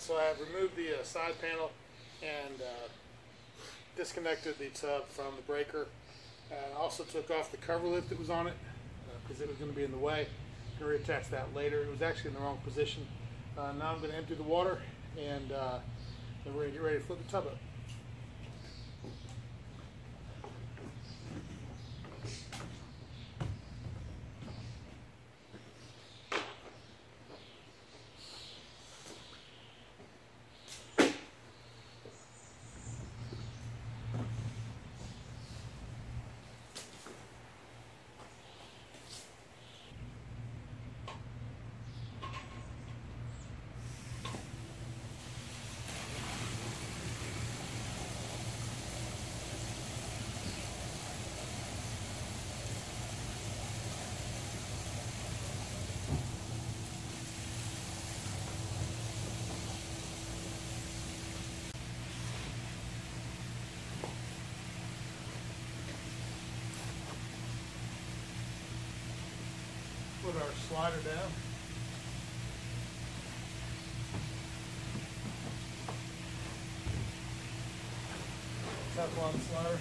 So I removed the uh, side panel and uh, disconnected the tub from the breaker. Uh, I also took off the cover lip that was on it because it was going to be in the way. I'm going to reattach that later. It was actually in the wrong position. Uh, now I'm going to empty the water and uh, then we're going to get ready to flip the tub up. Put our slider down. Teflon slider.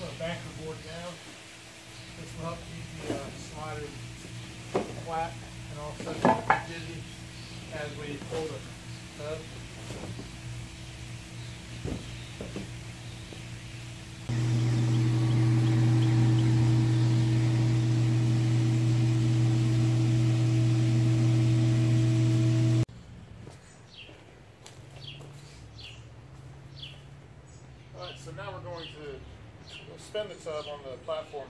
We'll put a banker board down. This will help keep the uh, slider flat and also keep it dizzy as we pull the tub. Alright, so now we're going spin the tub on the platform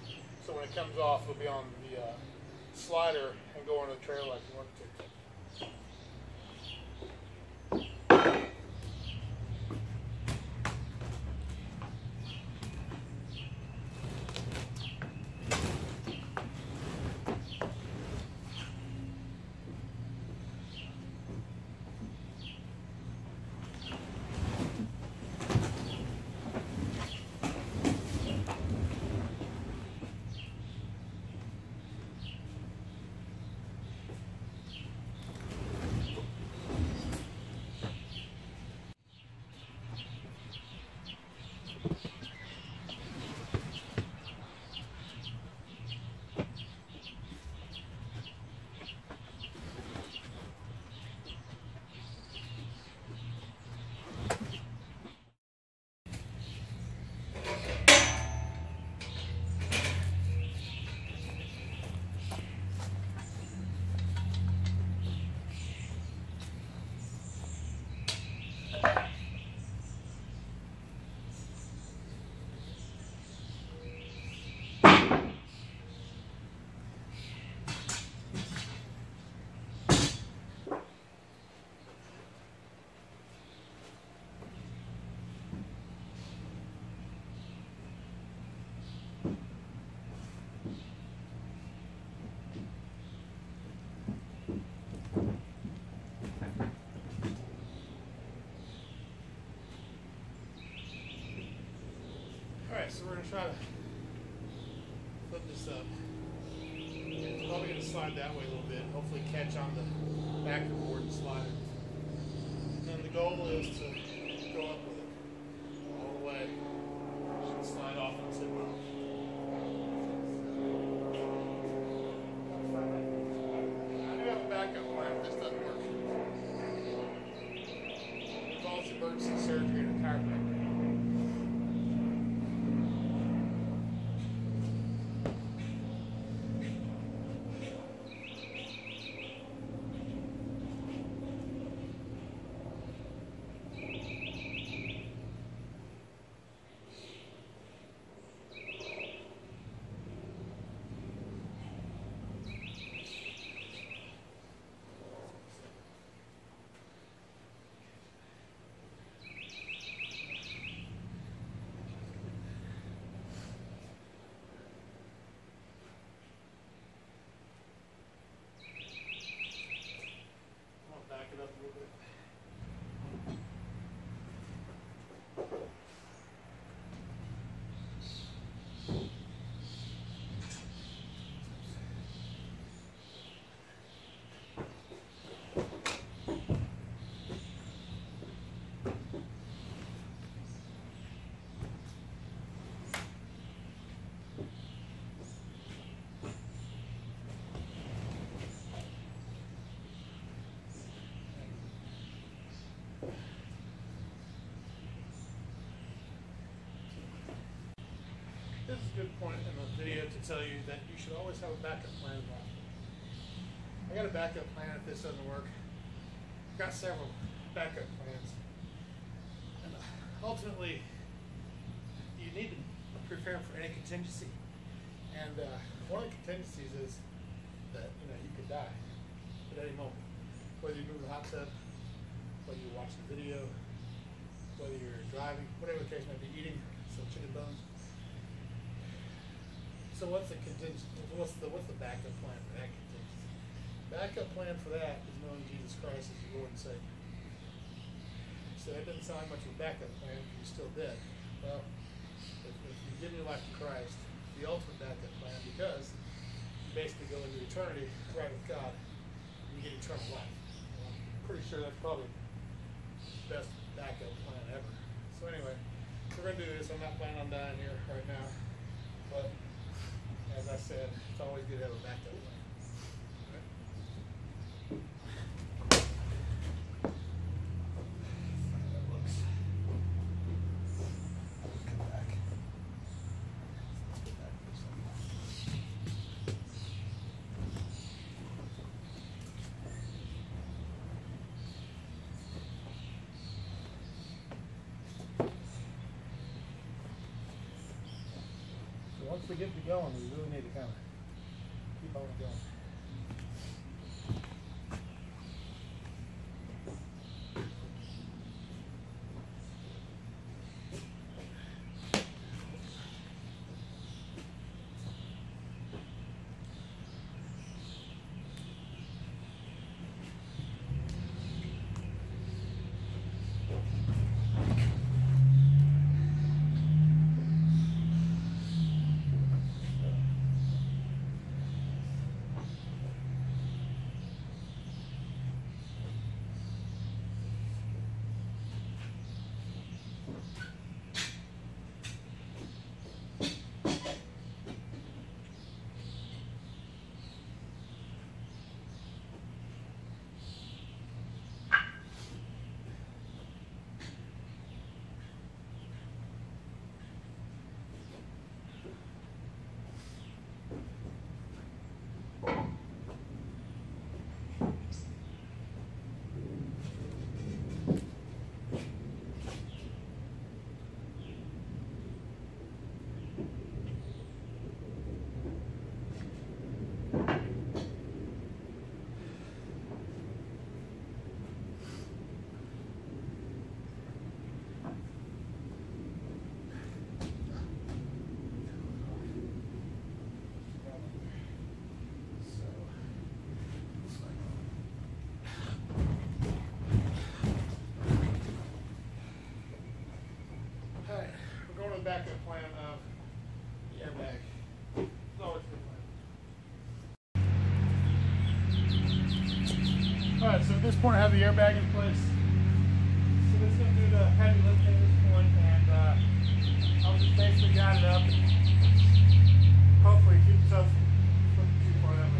so when it comes off it'll be on the uh, slider and go on the trail like we want to. Alright, so we're going to try to flip this up. It's probably going to slide that way a little bit, hopefully catch on the back of the board and slider. And then the goal is to go up with it all the way. Should slide off and tip off. I do have a backup plan if this doesn't work. Involves emergency surgery and a chiropractor. Good point in the video to tell you that you should always have a backup plan. I got a backup plan if this doesn't work. I've got several backup plans. And ultimately, you need to prepare for any contingency. And uh, one of the contingencies is that you know you could die at any moment, whether you move the hot tub, whether you're watching a video, whether you're driving, whatever the case may be, eating some chicken bones. So what's the contingency? What's the what's the backup plan for that contingency? Backup plan for that is knowing Jesus Christ as your Lord and Savior. So that doesn't sound like much of a backup plan. You're still dead. Well, if, if you give your life to Christ, the ultimate backup plan because you basically go into eternity right with God and you get eternal life. Well, I'm pretty sure that's probably the best backup plan ever. So anyway, we're gonna do this. I'm not planning on dying here right now, but as I said, it's always good to have a backup plan. Once we get to going, need to kind of keep on going. Alright, we're going to the backup plan of the airbag. It's always a good at this have the airbag in place. So this is going to do the heavy lifting at this point, and uh, I'll just basically guide it up and hopefully keep yourself from too far that way.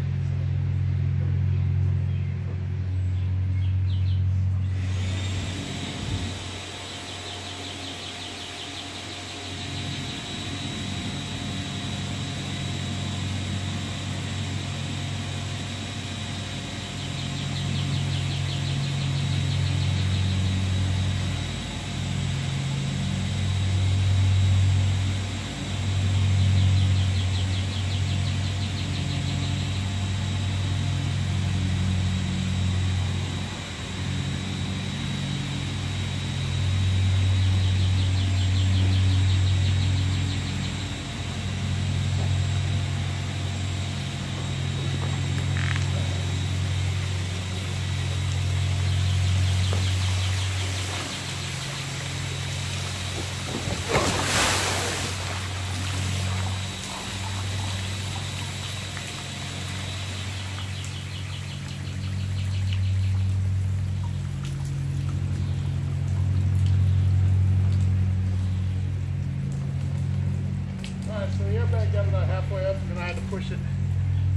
Alright, so the airbag got about halfway up, and then I had to push it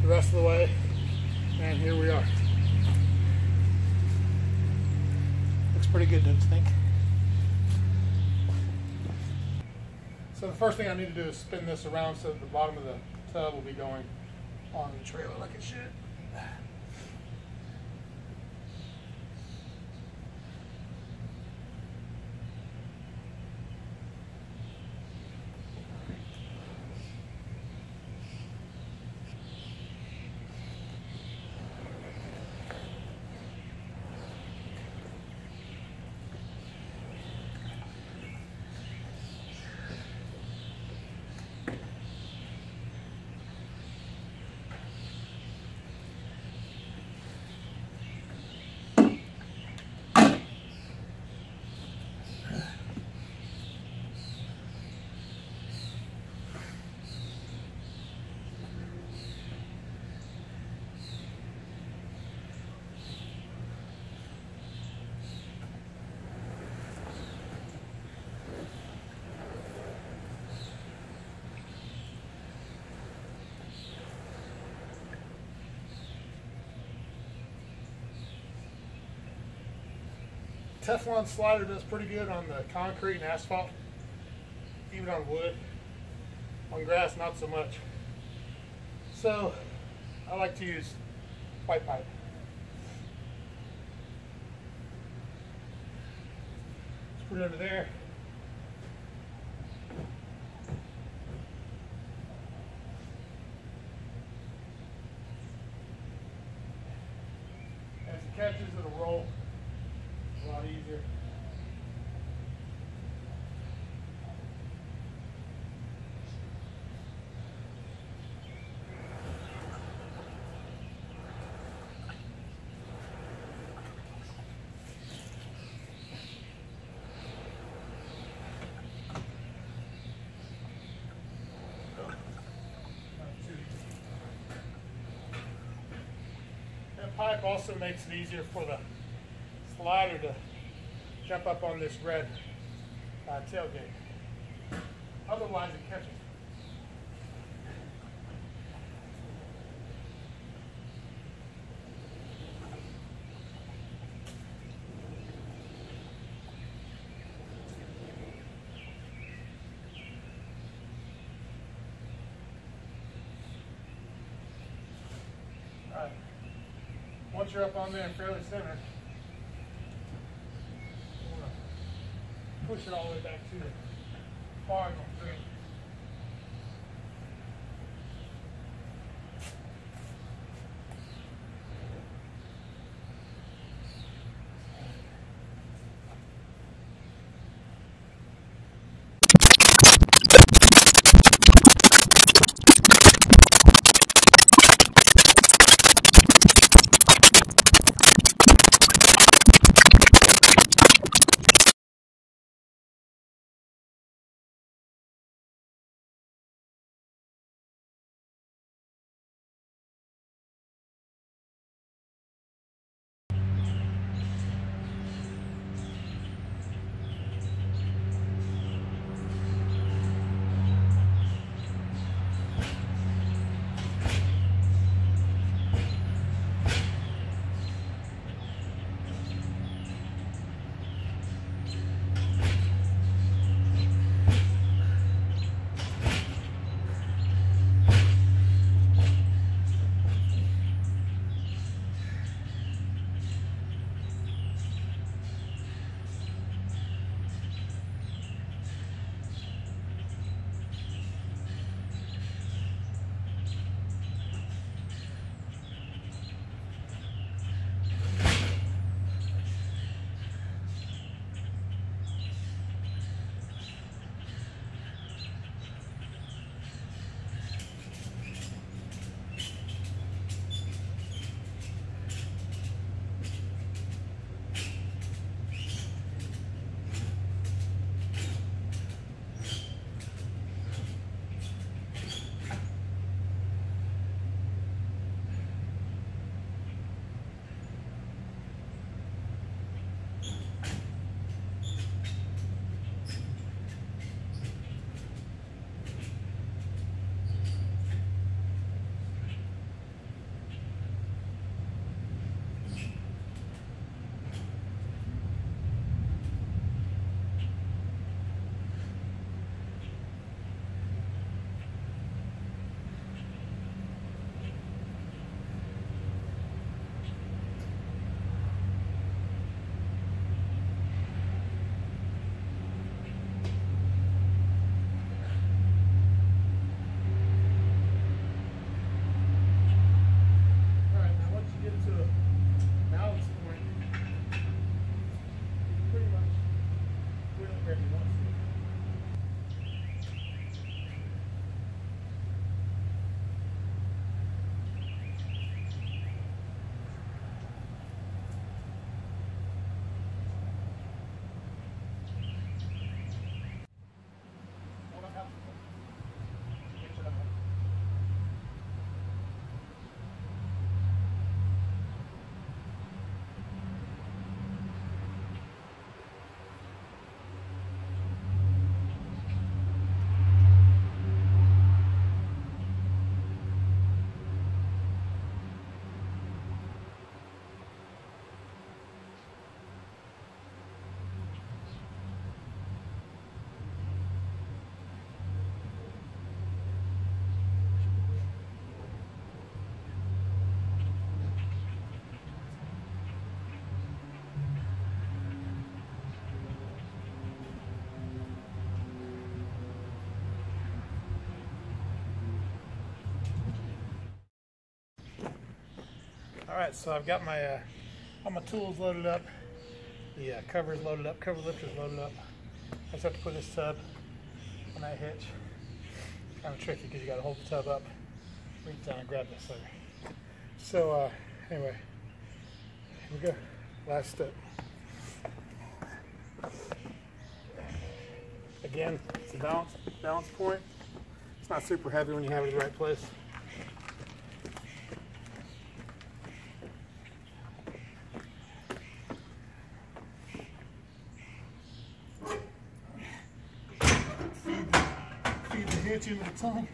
the rest of the way, and here we are. So the first thing I need to do is spin this around so that the bottom of the tub will be going on the trailer like it should. Teflon slider does pretty good on the concrete and asphalt, even on wood. On grass, not so much. So, I like to use white pipe. Let's put it under there. As it catches, it'll roll a lot easier. That pipe also makes it easier for the slider to jump up on this red uh, tailgate. Otherwise, it catches. All right. Once you're up on there fairly centered, push it all the way back to the far end. All right, so I've got my uh, all my tools loaded up. The uh, cover is loaded up. Cover lifter is loaded up. I just have to put this tub on that hitch. Kind of tricky because you got to hold the tub up, reach down and grab this sucker. So uh, anyway, here we go. Last step. Again, it's a balance balance point. It's not super heavy when you have it in the right place. Feed the, into the tongue.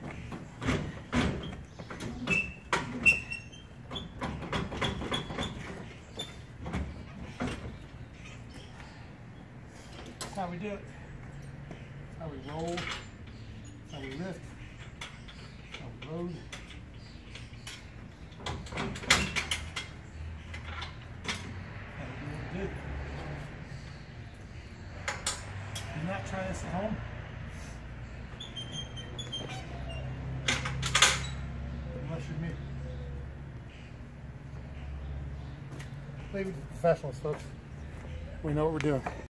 That's how we do it. That's how we roll. That's how we lift. That's how we load. How we do what we do. Do not try this at home. Unless you're me. Leave it professionals, folks. We know what we're doing.